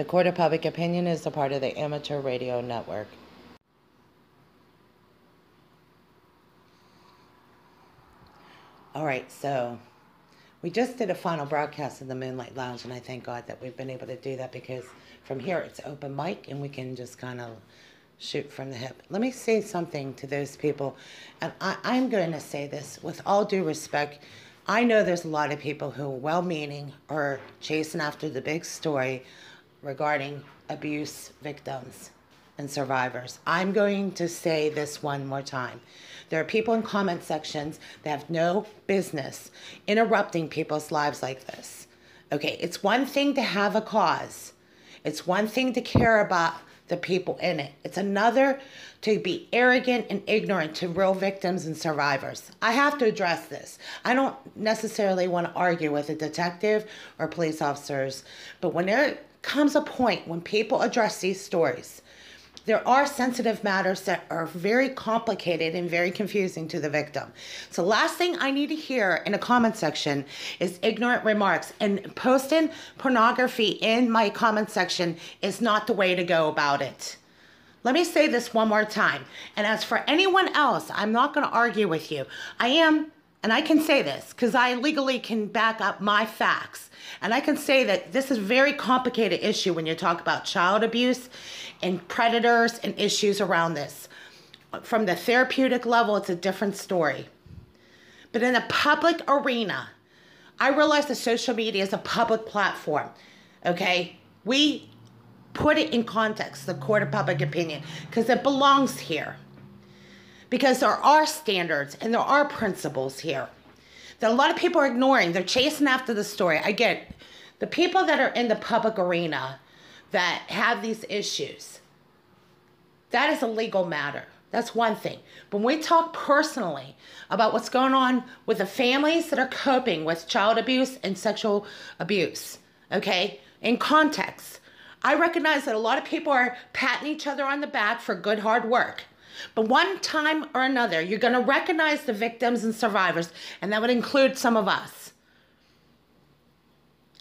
The Court of Public Opinion is a part of the Amateur Radio Network. All right, so we just did a final broadcast of the Moonlight Lounge, and I thank God that we've been able to do that because from here it's open mic and we can just kind of shoot from the hip. Let me say something to those people, and I, I'm going to say this with all due respect. I know there's a lot of people who are well meaning or chasing after the big story regarding abuse victims and survivors. I'm going to say this one more time. There are people in comment sections that have no business interrupting people's lives like this. Okay, it's one thing to have a cause. It's one thing to care about the people in it. It's another to be arrogant and ignorant to real victims and survivors. I have to address this. I don't necessarily want to argue with a detective or police officers, but when there comes a point when people address these stories, there are sensitive matters that are very complicated and very confusing to the victim. So, last thing I need to hear in a comment section is ignorant remarks. And posting pornography in my comment section is not the way to go about it. Let me say this one more time. And as for anyone else, I'm not going to argue with you. I am and I can say this because I legally can back up my facts. And I can say that this is a very complicated issue when you talk about child abuse and predators and issues around this. From the therapeutic level, it's a different story. But in a public arena, I realize that social media is a public platform. Okay? We put it in context, the court of public opinion, because it belongs here because there are standards and there are principles here that a lot of people are ignoring. They're chasing after the story. I get the people that are in the public arena that have these issues. That is a legal matter. That's one thing. But when we talk personally about what's going on with the families that are coping with child abuse and sexual abuse, okay, in context, I recognize that a lot of people are patting each other on the back for good hard work. But one time or another, you're going to recognize the victims and survivors, and that would include some of us.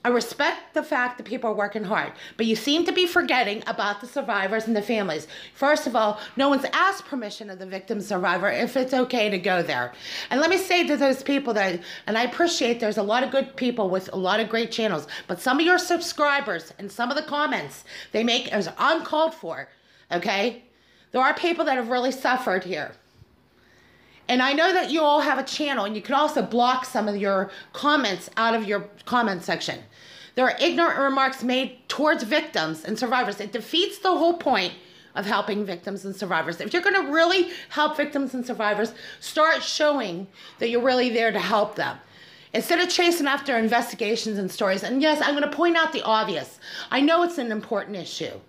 I respect the fact that people are working hard, but you seem to be forgetting about the survivors and the families. First of all, no one's asked permission of the victim survivor if it's okay to go there. And let me say to those people that, and I appreciate there's a lot of good people with a lot of great channels, but some of your subscribers and some of the comments they make is uncalled for, okay? There are people that have really suffered here. And I know that you all have a channel and you can also block some of your comments out of your comment section. There are ignorant remarks made towards victims and survivors. It defeats the whole point of helping victims and survivors. If you're going to really help victims and survivors, start showing that you're really there to help them. Instead of chasing after investigations and stories, and yes, I'm going to point out the obvious. I know it's an important issue.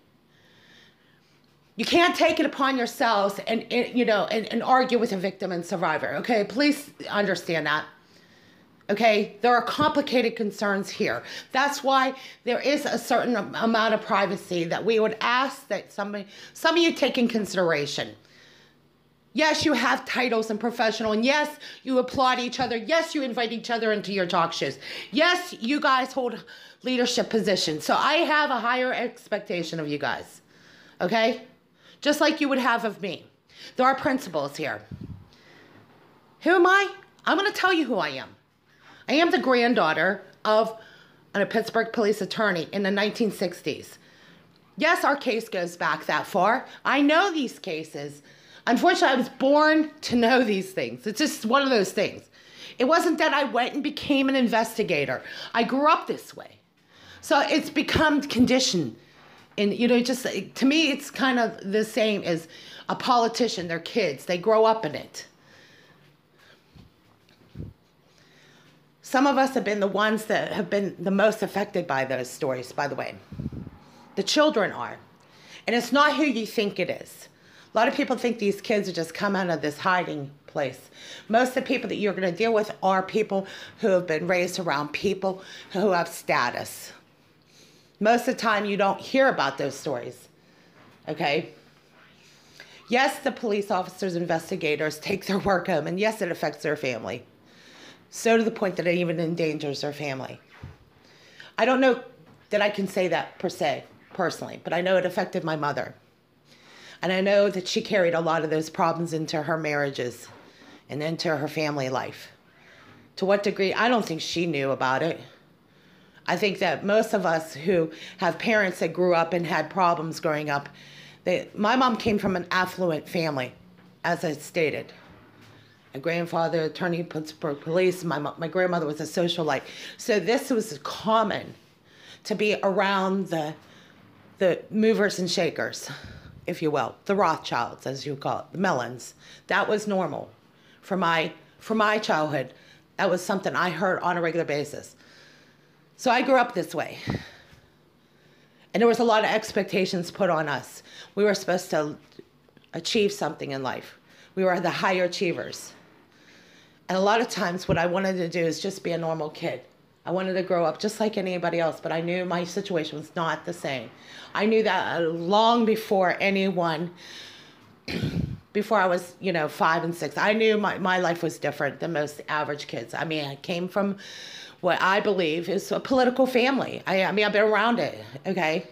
You can't take it upon yourselves and, and you know and, and argue with a victim and survivor. Okay, please understand that. Okay, there are complicated concerns here. That's why there is a certain amount of privacy that we would ask that somebody, some of you take in consideration. Yes, you have titles and professional, and yes, you applaud each other. Yes, you invite each other into your talk shows. Yes, you guys hold leadership positions. So I have a higher expectation of you guys. Okay? Just like you would have of me. There are principles here. Who am I? I'm going to tell you who I am. I am the granddaughter of a Pittsburgh police attorney in the 1960s. Yes, our case goes back that far. I know these cases. Unfortunately, I was born to know these things. It's just one of those things. It wasn't that I went and became an investigator. I grew up this way. So it's become conditioned and you know just to me it's kind of the same as a politician their kids they grow up in it. Some of us have been the ones that have been the most affected by those stories by the way. The children are. And it's not who you think it is. A lot of people think these kids are just come out of this hiding place. Most of the people that you're going to deal with are people who have been raised around people who have status most of the time, you don't hear about those stories. Okay? Yes, the police officers, investigators take their work home, and yes, it affects their family. So to the point that it even endangers their family. I don't know that I can say that per se, personally, but I know it affected my mother. And I know that she carried a lot of those problems into her marriages and into her family life. To what degree? I don't think she knew about it. I think that most of us who have parents that grew up and had problems growing up, they, my mom came from an affluent family, as I stated. My grandfather, attorney, Pittsburgh police. My my grandmother was a socialite, so this was common to be around the the movers and shakers, if you will, the Rothschilds, as you call it, the Mellons. That was normal for my for my childhood. That was something I heard on a regular basis. So I grew up this way. And there was a lot of expectations put on us. We were supposed to achieve something in life. We were the higher achievers. And a lot of times, what I wanted to do is just be a normal kid. I wanted to grow up just like anybody else, but I knew my situation was not the same. I knew that uh, long before anyone, before I was, you know, five and six. I knew my, my life was different than most average kids. I mean, I came from what I believe is a political family. I, I mean, I've been around it, okay?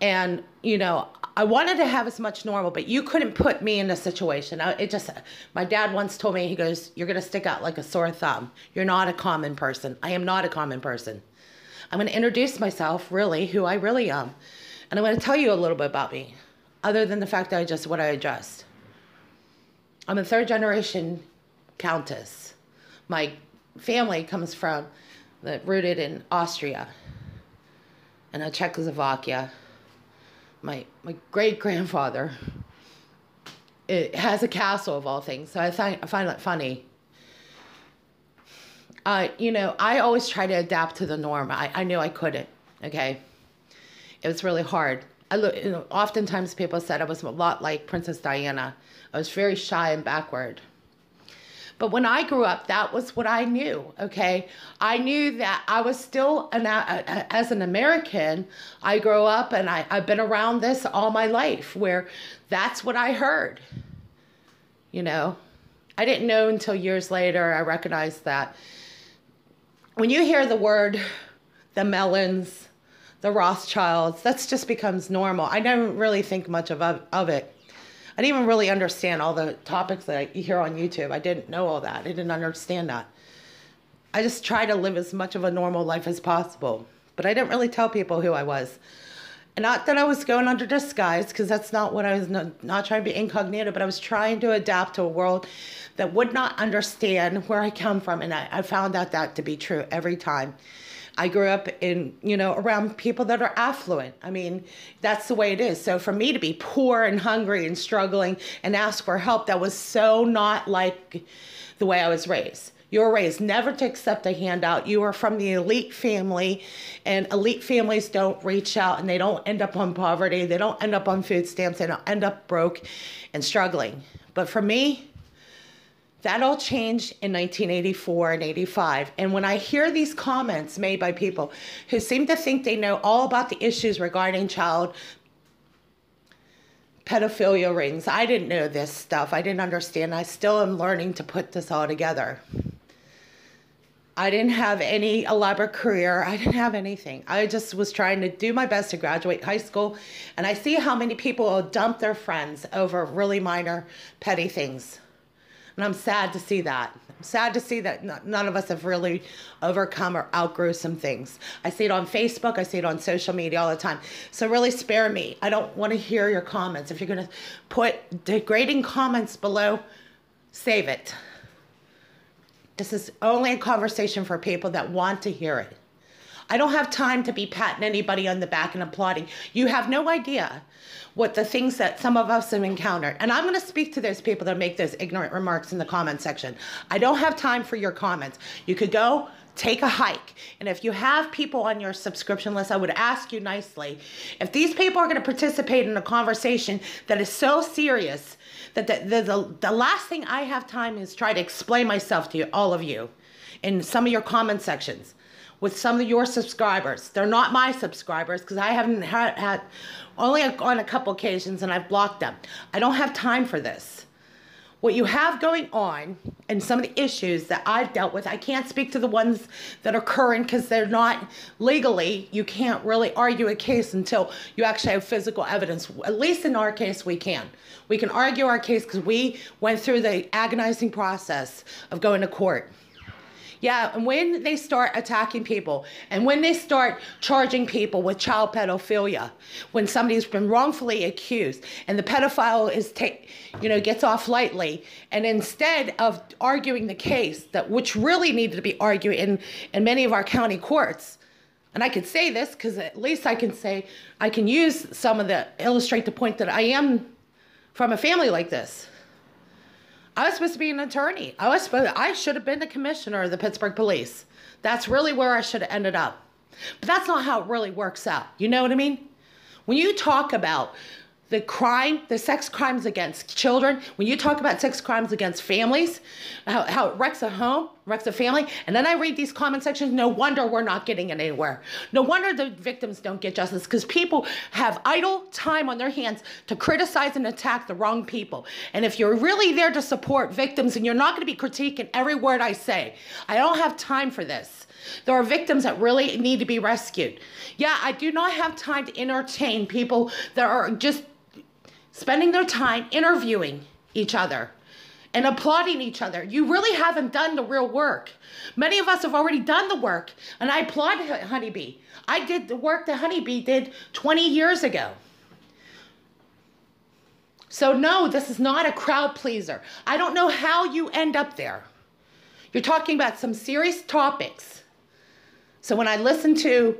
And, you know, I wanted to have as much normal, but you couldn't put me in a situation. I, it just, my dad once told me, he goes, You're going to stick out like a sore thumb. You're not a common person. I am not a common person. I'm going to introduce myself, really, who I really am. And I'm going to tell you a little bit about me, other than the fact that I just what I addressed. I'm a third generation countess. My family comes from, that rooted in Austria and Czechoslovakia. My, my great grandfather it has a castle of all things, so I find, I find that funny. Uh, you know, I always try to adapt to the norm. I, I knew I couldn't, okay? It was really hard. I look, you know, oftentimes people said I was a lot like Princess Diana. I was very shy and backward. But when I grew up, that was what I knew, okay? I knew that I was still, an, as an American, I grew up and I, I've been around this all my life where that's what I heard, you know? I didn't know until years later, I recognized that. When you hear the word, the Mellons, the Rothschilds, that just becomes normal. I don't really think much of, of it. I didn't even really understand all the topics that I hear on YouTube. I didn't know all that. I didn't understand that. I just try to live as much of a normal life as possible. But I didn't really tell people who I was. And not that I was going under disguise, because that's not what I was not, not trying to be incognito, but I was trying to adapt to a world that would not understand where I come from. And I, I found out that to be true every time. I grew up in, you know, around people that are affluent. I mean, that's the way it is. So for me to be poor and hungry and struggling and ask for help, that was so not like the way I was raised. You were raised never to accept a handout. You are from the elite family, and elite families don't reach out and they don't end up on poverty. They don't end up on food stamps. They don't end up broke and struggling. But for me, that all changed in 1984 and 85. And when I hear these comments made by people who seem to think they know all about the issues regarding child pedophilia rings, I didn't know this stuff. I didn't understand. I still am learning to put this all together. I didn't have any elaborate career. I didn't have anything. I just was trying to do my best to graduate high school. And I see how many people will dump their friends over really minor, petty things. And I'm sad to see that. I'm sad to see that none of us have really overcome or outgrew some things. I see it on Facebook, I see it on social media all the time. So really spare me. I don't want to hear your comments. If you're going to put degrading comments below, save it. This is only a conversation for people that want to hear it. I don't have time to be patting anybody on the back and applauding. You have no idea what the things that some of us have encountered. And I'm going to speak to those people that make those ignorant remarks in the comment section. I don't have time for your comments. You could go take a hike. And if you have people on your subscription list, I would ask you nicely if these people are going to participate in a conversation that is so serious that the, the, the, the last thing I have time is try to explain myself to you, all of you in some of your comment sections with some of your subscribers. They're not my subscribers because I haven't had, had only on a couple occasions and I've blocked them. I don't have time for this. what you have going on and some of the issues that I've dealt with. I can't speak to the ones that are current because they're not legally, you can't really argue a case until you actually have physical evidence. At least in our case, we can. We can argue our case because we went through the agonizing process of going to court. Yeah, and when they start attacking people and when they start charging people with child pedophilia, when somebody's been wrongfully accused and the pedophile is take, you know, gets off lightly, and instead of arguing the case that which really needed to be argued in in many of our county courts, and I could say this because at least I can say I can use some of the illustrate the point that I am from a family like this. I was supposed to be an attorney. I was supposed I should have been the commissioner of the Pittsburgh Police. That's really where I should have ended up. But that's not how it really works out. You know what I mean? When you talk about the crime, the sex crimes against children, when you talk about sex crimes against families, how, how it wrecks a home, wrecks a family, and then I read these comment sections, no wonder we're not getting it anywhere. No wonder the victims don't get justice because people have idle time on their hands to criticize and attack the wrong people. And if you're really there to support victims and you're not going to be critiquing every word I say, I don't have time for this. There are victims that really need to be rescued. Yeah, I do not have time to entertain people that are just spending their time interviewing each other and applauding each other. You really haven't done the real work. Many of us have already done the work, and I applaud Honeybee. I did the work that Honeybee did 20 years ago. So, no, this is not a crowd pleaser. I don't know how you end up there. You're talking about some serious topics. So, when I listen to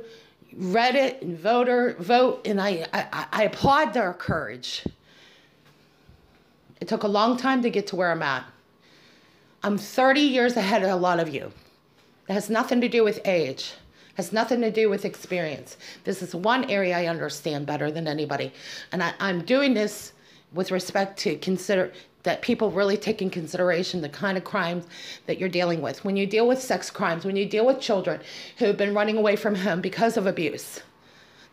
Reddit and voter vote, and I, I, I applaud their courage. It took a long time to get to where I'm at. I'm 30 years ahead of a lot of you. It has nothing to do with age. It has nothing to do with experience. This is one area I understand better than anybody. And I, I'm doing this with respect to consider that people really take in consideration the kind of crimes that you're dealing with. When you deal with sex crimes, when you deal with children who have been running away from home because of abuse,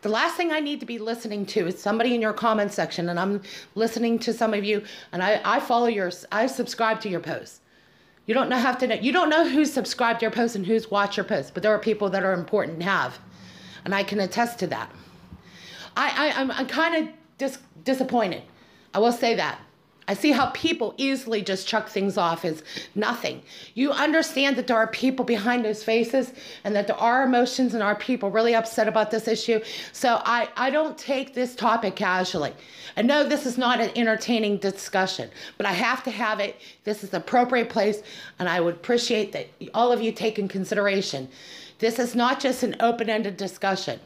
the last thing I need to be listening to is somebody in your comment section, and I'm listening to some of you, and I, I follow your, I subscribe to your posts. You don't know have to know, you don't know who's subscribed to your posts and who's watched your posts, but there are people that are important to have, and I can attest to that. I, I I'm, I'm kind of dis, disappointed. I will say that. I see how people easily just chuck things off as nothing. You understand that there are people behind those faces and that there are emotions and are people really upset about this issue. So I, I don't take this topic casually. And no, this is not an entertaining discussion, but I have to have it. This is the appropriate place, and I would appreciate that all of you take in consideration. This is not just an open ended discussion.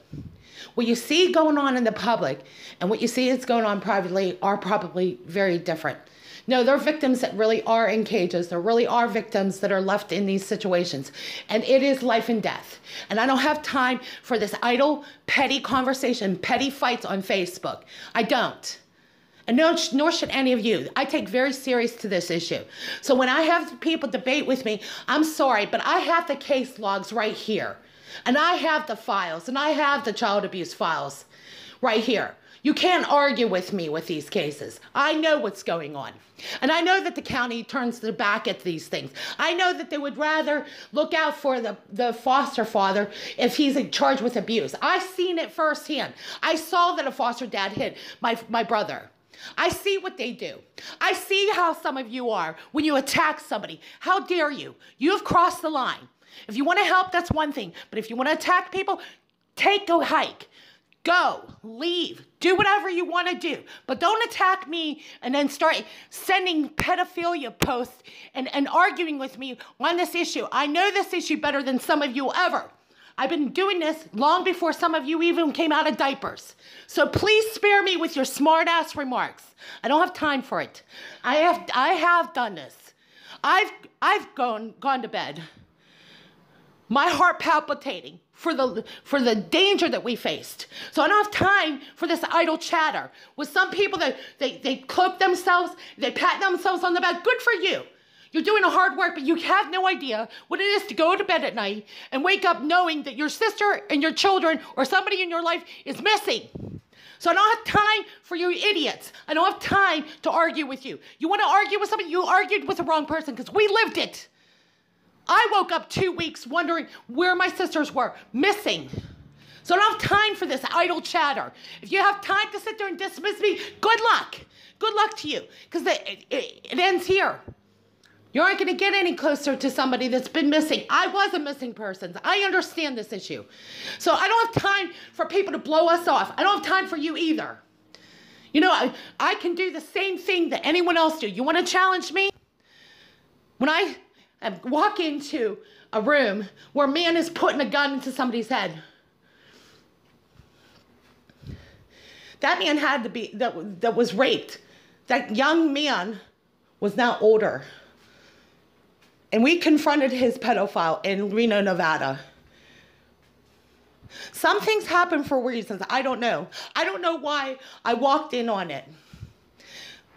What you see going on in the public and what you see is going on privately are probably very different. No, there are victims that really are in cages. There really are victims that are left in these situations. And it is life and death. And I don't have time for this idle, petty conversation, petty fights on Facebook. I don't. And no, nor should any of you. I take very serious to this issue. So when I have people debate with me, I'm sorry, but I have the case logs right here. And I have the files, and I have the child abuse files right here. You can't argue with me with these cases. I know what's going on. And I know that the county turns their back at these things. I know that they would rather look out for the, the foster father if he's charged with abuse. I've seen it firsthand. I saw that a foster dad hit my, my brother. I see what they do. I see how some of you are when you attack somebody. How dare you? You have crossed the line. If you want to help, that's one thing. But if you want to attack people, take a hike. Go, leave, do whatever you want to do. But don't attack me and then start sending pedophilia posts and, and arguing with me on this issue. I know this issue better than some of you ever. I've been doing this long before some of you even came out of diapers. So please spare me with your smart ass remarks. I don't have time for it. I have I have done this. I've I've gone gone to bed my heart palpitating for the for the danger that we faced. So I don't have time for this idle chatter. With some people that they, they cloak themselves, they pat themselves on the back. Good for you. You're doing a hard work, but you have no idea what it is to go to bed at night and wake up knowing that your sister and your children or somebody in your life is missing. So I don't have time for you idiots. I don't have time to argue with you. You want to argue with somebody? You argued with the wrong person because we lived it. I woke up two weeks wondering where my sisters were, missing. So I don't have time for this idle chatter. If you have time to sit there and dismiss me, good luck. Good luck to you because it, it, it ends here. You aren't going to get any closer to somebody that's been missing. I was a missing person. I understand this issue. So I don't have time for people to blow us off. I don't have time for you either. You know, I, I can do the same thing that anyone else do. You want to challenge me? When I walk into a room where a man is putting a gun into somebody's head, that man had to be, that, that was raped. That young man was now older. And we confronted his pedophile in Reno, Nevada. Some things happen for reasons. I don't know. I don't know why I walked in on it.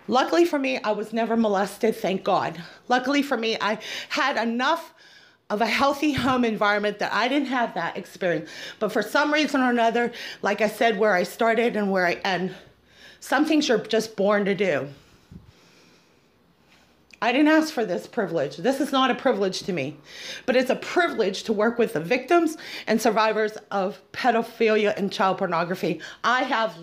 Luckily for me, I was never molested, thank God. Luckily for me, I had enough of a healthy home environment that I didn't have that experience. But for some reason or another, like I said, where I started and where I end, some things you're just born to do. I didn't ask for this privilege. This is not a privilege to me, but it's a privilege to work with the victims and survivors of pedophilia and child pornography. I have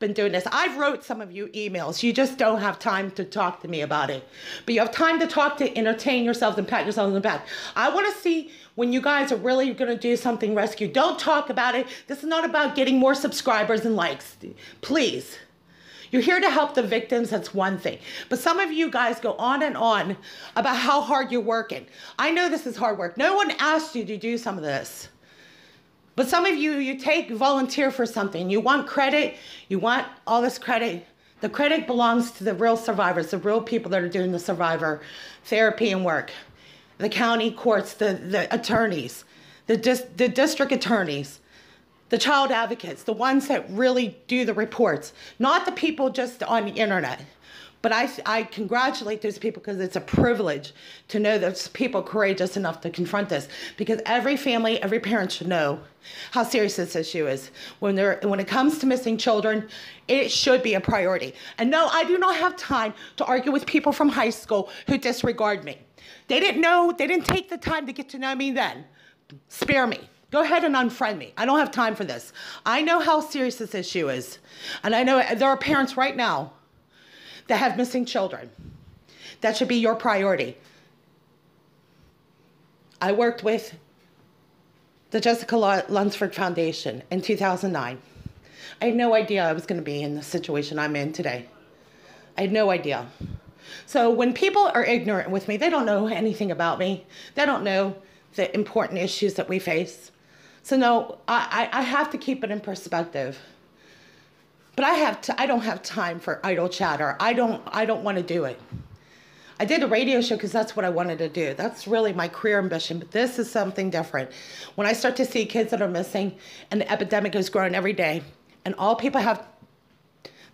been doing this. I've wrote some of you emails. You just don't have time to talk to me about it. But you have time to talk to entertain yourselves and pat yourselves on the back. I want to see when you guys are really going to do something rescue. Don't talk about it. This is not about getting more subscribers and likes. Please. You're here to help the victims, that's one thing. But some of you guys go on and on about how hard you're working. I know this is hard work. No one asked you to do some of this. But some of you, you take volunteer for something. You want credit, you want all this credit. The credit belongs to the real survivors, the real people that are doing the survivor therapy and work. The county courts, the, the attorneys, the, dis- the district attorneys, the child advocates, the ones that really do the reports, not the people just on the internet. But I, I congratulate those people because it's a privilege to know there's people courageous enough to confront this. Because every family, every parent should know how serious this issue is. When there, when it comes to missing children, it should be a priority. And no, I do not have time to argue with people from high school who disregard me. They didn't know, they didn't take the time to get to know me then. Spare me. Go ahead and unfriend me. I don't have time for this. I know how serious this issue is. And I know there are parents right now that have missing children. That should be your priority. I worked with the Jessica Lunsford Foundation in 2009. I had no idea I was going to be in the situation I'm in today. I had no idea. So when people are ignorant with me, they don't know anything about me. They don't know the important issues that we face. So no, I, I have to keep it in perspective. But I have to, I don't have time for idle chatter. I don't I don't want to do it. I did a radio show because that's what I wanted to do. That's really my career ambition. But this is something different. When I start to see kids that are missing, and the epidemic is growing every day, and all people have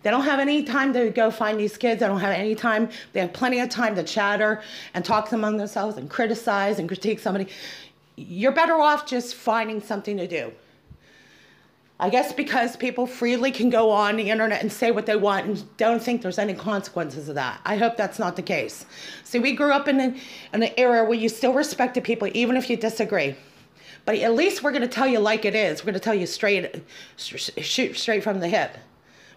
they don't have any time to go find these kids. They don't have any time. They have plenty of time to chatter and talk among themselves and criticize and critique somebody you're better off just finding something to do. I guess because people freely can go on the internet and say what they want and don't think there's any consequences of that. I hope that's not the case. See, we grew up in an, in an era where you still respected people even if you disagree. But at least we're going to tell you like it is. We're going to tell you straight, shoot straight from the hip.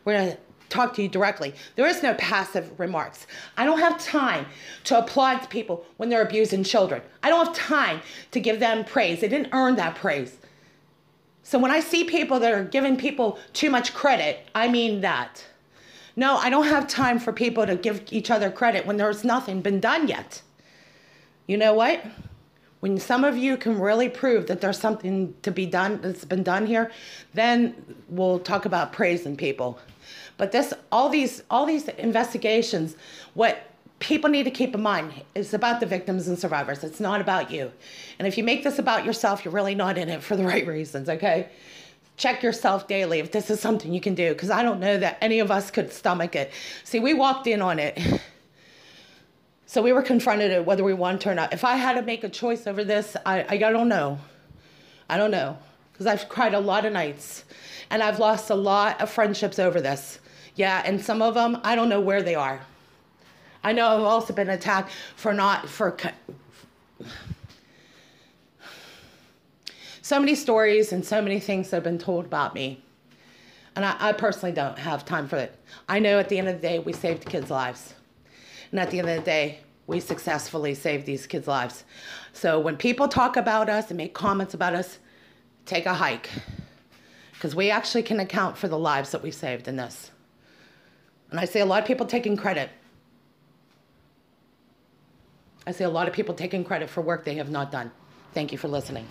We're going to talk to you directly. There is no passive remarks. I don't have time to applaud people when they're abusing children. I don't have time to give them praise. They didn't earn that praise. So when I see people that are giving people too much credit, I mean that. No, I don't have time for people to give each other credit when there's nothing been done yet. You know what? When some of you can really prove that there's something to be done that's been done here, then we'll talk about praising people. But this, all these, all these investigations, what people need to keep in mind is about the victims and survivors. It's not about you. And if you make this about yourself, you're really not in it for the right reasons, okay? Check yourself daily if this is something you can do, because I don't know that any of us could stomach it. See, we walked in on it. So we were confronted at whether we wanted to or not. If I had to make a choice over this, I, I, I don't know. I don't know. because I've cried a lot of nights and I've lost a lot of friendships over this. Yeah, and some of them, I don't know where they are. I know I've also been attacked for not, for, so many stories and so many things that have been told about me. And I, I personally don't have time for it. I know at the end of the day, we saved kids' lives. And at the end of the day, we successfully saved these kids' lives. So when people talk about us and make comments about us, take a hike. Because we actually can account for the lives that we saved in this. And I see a lot of people taking credit. I see a lot of people taking credit for work they have not done. Thank you for listening.